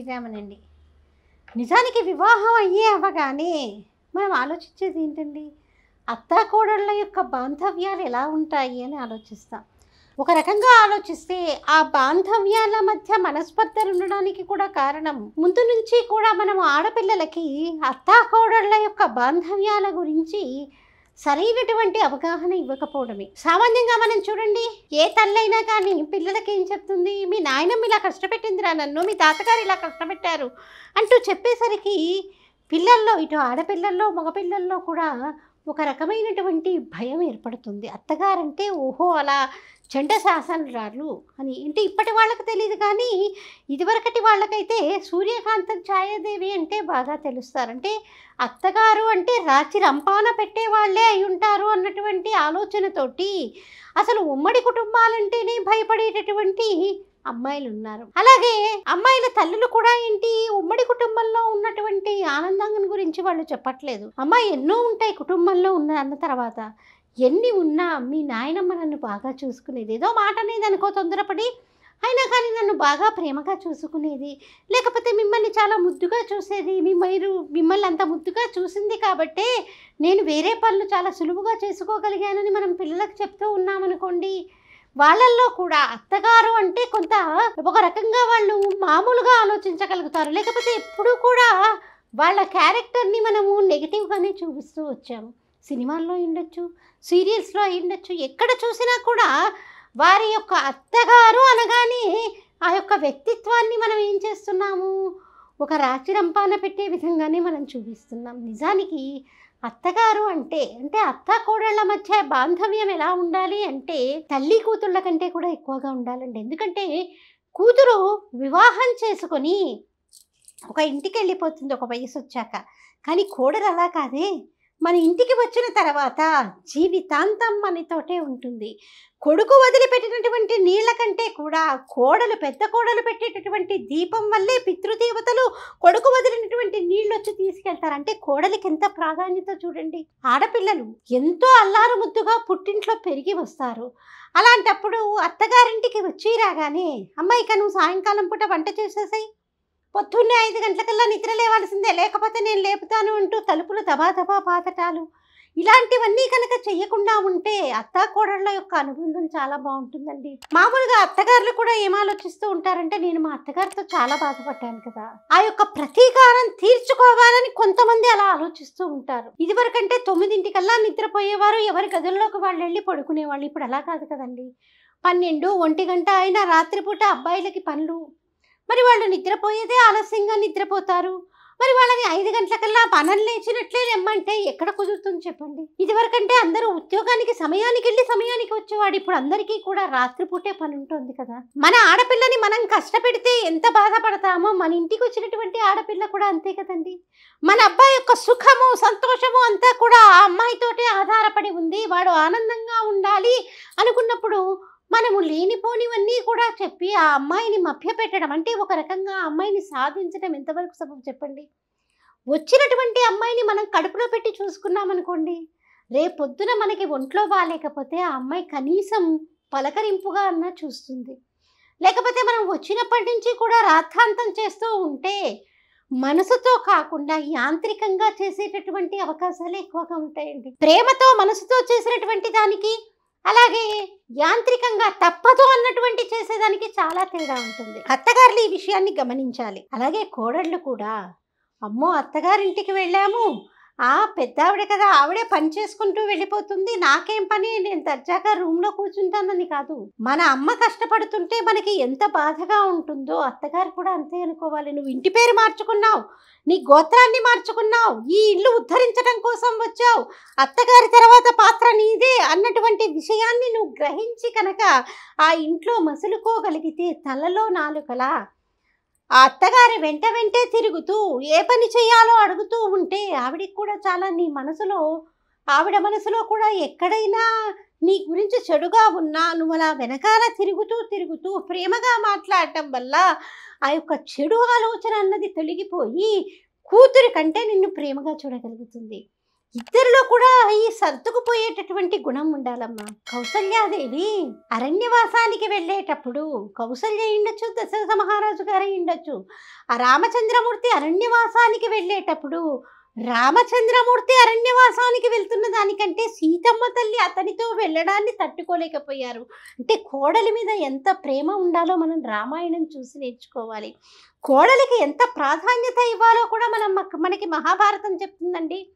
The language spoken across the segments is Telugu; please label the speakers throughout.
Speaker 1: శ్రీరామనండి నిజానికి వివాహం అయ్యే అవ్వగానే మనం ఆలోచించేది ఏంటండి? అత్తాకోడళ్ళ యొక్క బాంధవ్యాలు ఎలా ఉంటాయి అని ఆలోచిస్తాం. ఒక రకంగా ఆలోచిస్తే ఆ బాంధవ్యాల మధ్య మనస్పర్ధలు ఉండడానికి కూడా కారణం ముందు నుంచి కూడా మనం ఆడపిల్లలకి అత్తాకోడళ్ళ యొక్క బాంధవ్యాల గురించి సరైనటువంటి అవగాహన ఇవ్వకపోవడమే. సామాన్యంగా మనం చూడండి ఏ తల్లైనా కానీ పిల్లలకి ఏం చెప్తుంది? మీ నాయనమ్మ ఇలా కష్టపెట్టిందిరా నన్ను మీ తాతగారు ఇలా కష్టపెట్టారు అంటూ చెప్పేసరికి పిల్లల్లో ఇటు ఆడపిల్లల్లో మగపిల్లల్లో కూడా ఒక రకమైనటువంటి భయం ఏర్పడుతుంది. అత్తగారంటే ఓహో అలా చండ శాసనరాలు అని. అంటే ఇప్పటి వాళ్ళకి తెలియదు కానీ ఇదివరకటి వాళ్ళకైతే సూర్యకాంతం ఛాయాదేవి అంటే బాగా తెలుస్తారు. అంటే అత్తగారు అంటే రాచి రంపాన పెట్టే వాళ్ళే అయి ఉంటారు అన్నటువంటి ఆలోచనతోటి అసలు ఉమ్మడి కుటుంబాలంటేనే భయపడేటటువంటి అమ్మాయిలు ఉన్నారు అలాగే అమ్మాయిల తల్లులు కూడా ఏంటి? ఉమ్మడి కుటుంబంలో ఉన్నటువంటి ఆనందాంగం గురించి వాళ్ళు చెప్పట్లేదు. అమ్మాయి ఎన్నో ఉంటాయి కుటుంబంలో ఉన్న అన్న తర్వాత. ఎన్ని ఉన్నా మీ నాయనమ్మ నన్ను బాగా చూసుకునేది. ఏదో మాట అనేది అనుకో తొందరపడి అయినా కానీ నన్ను బాగా ప్రేమగా చూసుకునేది. లేకపోతే మిమ్మల్ని చాలా ముద్దుగా చూసేది. మీరు మిమ్మల్ని అంత ముద్దుగా చూసింది కాబట్టే నేను వేరే పనులు చాలా సులువుగా చేసుకోగలిగానని మనం పిల్లలకు చెప్తూ ఉన్నామనుకోండి. వాళ్ళల్లో కూడా అత్తగారు అంటే కొంత ఒక రకంగా వాళ్ళు మామూలుగా ఆలోచించగలుగుతారు. లేకపోతే ఎప్పుడూ కూడా వాళ్ళ క్యారెక్టర్ని మనము నెగిటివ్గానే చూపిస్తూ వచ్చాము. సినిమాల్లో ఉండొచ్చు సీరియల్స్లో ఉండొచ్చు ఎక్కడ చూసినా కూడా వారి యొక్క అత్తగారు అనగానే ఆ యొక్క వ్యక్తిత్వాన్ని మనం ఏం చేస్తున్నాము? ఒక రాచి రంపాన పెట్టే విధంగానే మనం చూపిస్తున్నాం. నిజానికి అత్తగారు అంటే అంటే అత్త కోడళ్ళ మధ్య బాంధవ్యం ఎలా ఉండాలి అంటే తల్లి కూతుళ్ళ కంటే కూడా ఎక్కువగా ఉండాలండి. ఎందుకంటే కూతురు వివాహం చేసుకొని ఒక ఇంటికి వెళ్ళిపోతుంది ఒక వయసు వచ్చాక. కానీ కోడలు అలా కాదే. మన ఇంటికి వచ్చిన తర్వాత జీవితాంతం మనతోటే ఉంటుంది. కొడుకు వదిలిపెట్టినటువంటి నీళ్ళ కంటే కూడా కోడలు పెద్ద కోడలు పెట్టేటటువంటి దీపం వల్లే పితృదేవతలు కొడుకు వదిలినటువంటి నీళ్ళు వచ్చి తీసుకెళ్తారు. అంటే కోడలికి ఎంత ప్రాధాన్యత చూడండి. ఆడపిల్లలు ఎంతో అల్లారు ముద్దుగా పుట్టింట్లో పెరిగి వస్తారు. అలాంటప్పుడు అత్తగారింటికి వచ్చి రాగానే అమ్మాయి నువ్వు సాయంకాలం పూట వంట చేసేసాయి. పొద్దున్నే ఐదు గంటలకల్లా నిద్ర లేవాల్సిందే. లేకపోతే నేను లేపుతాను అంటూ తలుపులు దబా పాతటాలు ఇలాంటివన్నీ కనుక చెయ్యకుండా ఉంటే అత్త కోడళ్ళ యొక్క అనుబంధం చాలా బాగుంటుందండి. మామూలుగా అత్తగారులు కూడా ఏం ఆలోచిస్తూ ఉంటారంటే నేను మా అత్తగారితో చాలా బాధపడ్డాను కదా. ఆ యొక్క ప్రతీకారం తీర్చుకోవాలని కొంతమంది అలా ఆలోచిస్తూ ఉంటారు. ఇదివరకంటే తొమ్మిదింటికల్లా నిద్రపోయేవారు ఎవరి గదుల్లోకి వాళ్ళు వెళ్ళి పడుకునేవాళ్ళు. ఇప్పుడు అలా కాదు కదండి. పన్నెండు ఒంటి గంట అయినా రాత్రిపూట అబ్బాయిలకి పనులు మరి వాళ్ళు నిద్రపోయేదే ఆలస్యంగా నిద్రపోతారు? మరి వాళ్ళని ఐదు గంటలకల్లా పనులు లేచినట్లే రమ్మంటే ఎక్కడ కుదురుతుంది చెప్పండి? ఇదివరకంటే అందరూ ఉద్యోగానికి సమయానికి వెళ్ళి సమయానికి వచ్చేవాడు. ఇప్పుడు అందరికీ కూడా రాత్రిపూటే పని ఉంటుంది కదా. మన ఆడపిల్లని మనం కష్టపెడితే ఎంత బాధపడతామో మన ఇంటికి వచ్చినటువంటి ఆడపిల్ల కూడా అంతే కదండి. మన అబ్బాయి యొక్క సుఖము సంతోషము అంతా కూడా ఆ అమ్మాయితోటే ఆధారపడి ఉంది. వాడు ఆనందంగా ఉండాలి అనుకున్నప్పుడు మనము లేనిపోనివన్నీ కూడా చెప్పి ఆ అమ్మాయిని మభ్యపెట్టడం అంటే ఒక రకంగా ఆ అమ్మాయిని సాధించడం ఎంతవరకు సబబు చెప్పండి? వచ్చినటువంటి అమ్మాయిని మనం కడుపులో పెట్టి చూసుకున్నామనుకోండి రేపొద్దున మనకి ఒంట్లో బాగాలేకపోతే ఆ అమ్మాయి కనీసం పలకరింపుగా అన్న చూస్తుంది. లేకపోతే మనం వచ్చినప్పటి నుంచి కూడా రాద్ధాంతం చేస్తూ ఉంటే మనసుతో కాకుండా యాంత్రికంగా చేసేటటువంటి అవకాశాలు ఎక్కువగా ఉంటాయండి. ప్రేమతో మనసుతో చేసినటువంటి దానికి అలాగే యాంత్రికంగా తప్పదు అన్నటువంటి చేసేదానికి చాలా తేడా ఉంటుంది. అత్తగారులు ఈ విషయాన్ని గమనించాలి. అలాగే కోడళ్ళు కూడా అమ్మో అత్తగారింటికి వెళ్ళాము. ఆ పెద్ద ఆవిడ కదా ఆవిడే పని చేసుకుంటూ వెళ్ళిపోతుంది. నాకేం పని? నేను దర్జాగా రూమ్లో కూర్చుంటానని కాదు. మన అమ్మ కష్టపడుతుంటే మనకి ఎంత బాధగా ఉంటుందో అత్తగారు కూడా అంతే అనుకోవాలి. నువ్వు ఇంటి పేరు మార్చుకున్నావు. నీ గోత్రాన్ని మార్చుకున్నావు. ఈ ఇల్లు ఉద్ధరించడం కోసం వచ్చావు. అత్తగారి తర్వాత పాత్ర నీదే అన్నటువంటి విషయాన్ని నువ్వు గ్రహించి కనుక ఆ ఇంట్లో మసులుకోగలిగితే తలలో నాలుకలా ఆ అత్తగారి వెంట వెంటే తిరుగుతూ ఏ పని చేయాలో అడుగుతూ ఉంటే ఆవిడికి కూడా చాలా నీ మనసులో ఆవిడ మనసులో కూడా ఎక్కడైనా నీ గురించి చెడుగా ఉన్నా నువ్వు అలా వెనకాల తిరుగుతూ తిరుగుతూ ప్రేమగా మాట్లాడటం వల్ల ఆ యొక్క చెడు ఆలోచన అన్నది తొలగిపోయి కూతురి కంటే నిన్ను ప్రేమగా చూడగలుగుతుంది. ఇద్దరిలో కూడా ఈ సర్దుకుపోయేటటువంటి గుణం ఉండాలమ్మా. కౌసల్యాదేవి అరణ్యవాసానికి వెళ్ళేటప్పుడు కౌసల్య ఉండొచ్చు దశరథ మహారాజు గారు ఉండొచ్చు ఆ రామచంద్రమూర్తి అరణ్యవాసానికి వెళ్ళేటప్పుడు రామచంద్రమూర్తి అరణ్యవాసానికి వెళ్తున్న దానికంటే సీతమ్మ తల్లి అతనితో వెళ్ళడాన్ని తట్టుకోలేకపోయారు. అంటే కోడలి మీద ఎంత ప్రేమ ఉండాలో మనం రామాయణం చూసి నేర్చుకోవాలి. కోడలికి ఎంత ప్రాధాన్యత ఇవ్వాలో కూడా మనం మనకి మహాభారతం చెప్తుందండి.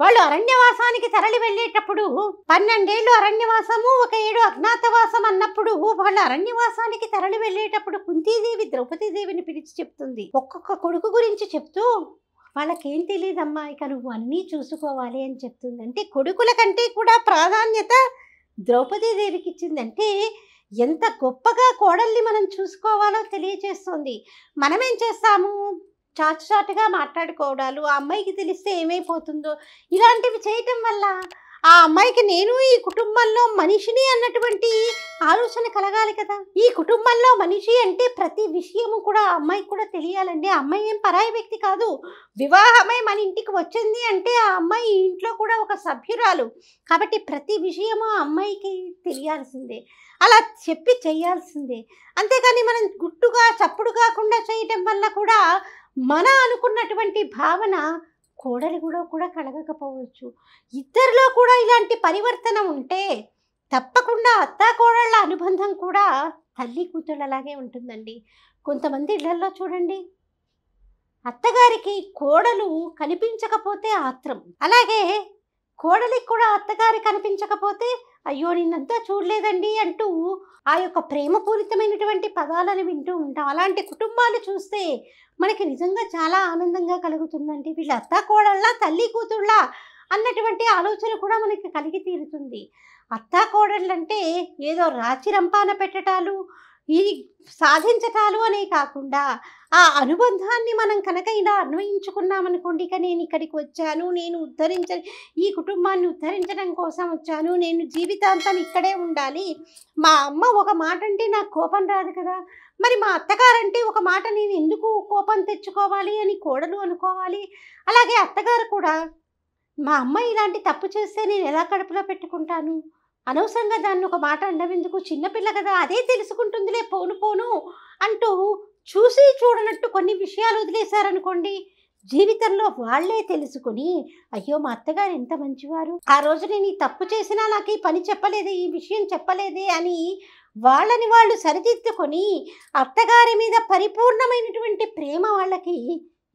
Speaker 1: వాళ్ళు అరణ్యవాసానికి తరలి వెళ్ళేటప్పుడు పన్నెండేళ్ళు అరణ్యవాసము ఒక ఏడు అజ్ఞాతవాసం అన్నప్పుడు వాళ్ళు అరణ్యవాసానికి తరలి వెళ్ళేటప్పుడు కుంతీదేవి ద్రౌపదీదేవిని పిలిచి చెప్తుంది. ఒక్కొక్క కొడుకు గురించి చెప్తూ వాళ్ళకేం తెలియదమ్మా ఇక నువ్వు అన్నీ చూసుకోవాలి అని చెప్తుంది. అంటే కొడుకుల కంటే కూడా ప్రాధాన్యత ద్రౌపదీదేవికి ఇచ్చిందంటే ఎంత గొప్పగా కోడల్ని మనం చూసుకోవాలో తెలియజేస్తుంది మనమేం చేస్తాము? చాటు చాటుగా మాట్లాడుకోవడాలు ఆ అమ్మాయికి తెలిస్తే ఏమైపోతుందో ఇలాంటివి చేయటం వల్ల ఆ అమ్మాయికి నేను ఈ కుటుంబంలో మనిషిని అన్నటువంటి ఆలోచన కలగాలి కదా. ఈ కుటుంబంలో మనిషి అంటే ప్రతి విషయము కూడా అమ్మాయికి కూడా తెలియాలండి. ఆ అమ్మాయి ఏం పరాయి వ్యక్తి కాదు. వివాహమై మన ఇంటికి వచ్చింది అంటే ఆ అమ్మాయి ఇంట్లో కూడా ఒక సభ్యురాలు. కాబట్టి ప్రతి విషయము ఆ అమ్మాయికి తెలియాల్సిందే. అలా చెప్పి చేయాల్సిందే. అంతేకాని మనం గుట్టుగా చప్పుడు కాకుండా చేయటం వల్ల కూడా మన అనుకున్నటువంటి భావన కోడలి కూడా కూడా కలగకపోవచ్చు. ఇద్దరిలో కూడా ఇలాంటి పరివర్తన ఉంటే తప్పకుండా అత్త కోడళ్ళ అనుబంధం కూడా తల్లి కూతుళ్ళలాగే ఉంటుందండి. కొంతమంది ఇళ్ళలో చూడండి అత్తగారికి కోడలు కనిపించకపోతే ఆత్రం. అలాగే కోడలికి కూడా అత్తగారి కనిపించకపోతే అయ్యో నిన్నంతా చూడలేదండి అంటూ ఆ యొక్క ప్రేమపూరితమైనటువంటి పదాలను వింటూ ఉంటాం. అలాంటి కుటుంబాలు చూస్తే మనకి నిజంగా చాలా ఆనందంగా కలుగుతుందండి. వీళ్ళ అత్త కోడళ్ళ తల్లి కూతుళ్ళ అన్నటువంటి ఆలోచన కూడా మనకి కలిగి తీరుతుంది. అత్తా కోడళ్ళంటే ఏదో రాచి రంపాన పెట్టటాలు ఈ సాధించటాలు అనే కాకుండా ఆ అనుబంధాన్ని మనం కనుక ఇలా అన్వయించుకున్నామనుకోండి ఇక నేను ఇక్కడికి వచ్చాను నేను ఉద్ధరించ ఈ కుటుంబాన్ని ఉద్ధరించడం కోసం వచ్చాను నేను జీవితాంతం ఇక్కడే ఉండాలి. మా అమ్మ ఒక మాట అంటే నాకు కోపం రాదు కదా. మరి మా అత్తగారంటే ఒక మాట నేను ఎందుకు కోపం తెచ్చుకోవాలి అని కోడలు అనుకోవాలి? అలాగే అత్తగారు కూడా మా అమ్మ ఇలాంటి తప్పు చేస్తే నేను ఎలా కడుపులో పెట్టుకుంటాను? అనవసరంగా దాన్ని ఒక మాట అనడం చిన్నపిల్ల కదా అదే తెలుసుకుంటుందిలే పోను పోను అంటూ చూసి చూడనట్టు కొన్ని విషయాలు వదిలేశారనుకోండి. జీవితంలో వాళ్ళే తెలుసుకుని అయ్యో మా అత్తగారు ఎంత మంచివారు? ఆ రోజు నేను ఈ తప్పు చేసినా నాకు ఈ పని చెప్పలేదే ఈ విషయం చెప్పలేదే అని వాళ్ళని వాళ్ళు సరిదిద్దుకొని అత్తగారి మీద పరిపూర్ణమైనటువంటి ప్రేమ వాళ్ళకి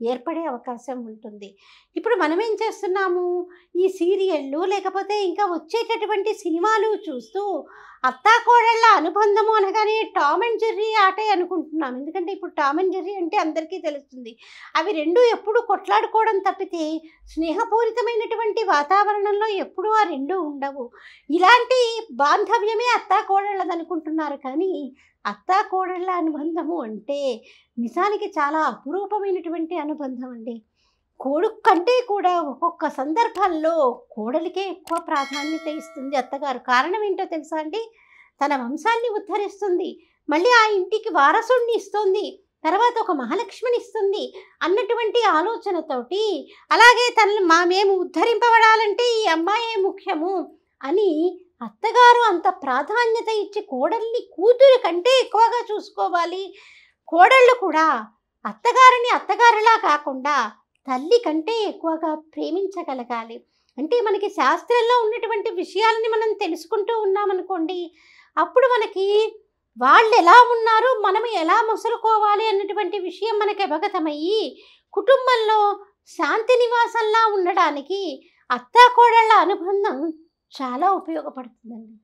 Speaker 1: ఏర్పడే అవకాశం ఉంటుంది. ఇప్పుడు మనం ఏం చేస్తున్నాము? ఈ సీరియళ్ళు లేకపోతే ఇంకా వచ్చేటటువంటి సినిమాలు చూస్తూ అత్తాకోడళ్ళ అనుబంధము అనగానే టామ్ అండ్ జెర్రీ ఆటే అనుకుంటున్నాం. ఎందుకంటే ఇప్పుడు టామ్ అండ్ జెర్రీ అంటే అందరికీ తెలుస్తుంది. అవి రెండు ఎప్పుడు కొట్లాడుకోవడం తప్పితే స్నేహపూరితమైనటువంటి వాతావరణంలో ఎప్పుడూ ఆ రెండు ఉండవు. ఇలాంటి బాంధవ్యమే అత్తాకోడళ్ళది అనుకుంటున్నారు కానీ అత్తాకోడళ్ళ అనుబంధము అంటే నిజానికి చాలా అపురూపమైనటువంటి అనుబంధం అండి కొడుకు కంటే కూడా ఒక్కొక్క సందర్భాల్లో కోడలికే ఎక్కువ ప్రాధాన్యత ఇస్తుంది అత్తగారు. కారణం ఏంటో తెలుసా అండి? తన వంశాన్ని ఉద్ధరిస్తుంది. మళ్ళీ ఆ ఇంటికి వారసుడిని ఇస్తుంది. తర్వాత ఒక మహాలక్ష్మిని ఇస్తుంది అన్నటువంటి ఆలోచనతోటి అలాగే తనను మా మేము ఉద్ధరింపబడాలంటే ఈ అమ్మాయే ముఖ్యము అని అత్తగారు అంత ప్రాధాన్యత ఇచ్చి కోడల్ని కూతురు కంటే ఎక్కువగా చూసుకోవాలి. కోడళ్ళు కూడా అత్తగారిని అత్తగారిలా కాకుండా తల్లి కంటే ఎక్కువగా ప్రేమించగలగాలి. అంటే మనకి శాస్త్రంలో ఉన్నటువంటి విషయాలని మనం తెలుసుకుంటూ ఉన్నామనుకోండి అప్పుడు మనకి వాళ్ళు ఎలా ఉన్నారు మనం ఎలా మసులుకోవాలి అన్నటువంటి విషయం మనకి అవగతమయ్యి కుటుంబంలో శాంతి నివాసంలా ఉండడానికి అత్తాకోడళ్ళ అనుబంధం చాలా ఉపయోగపడుతుందండి.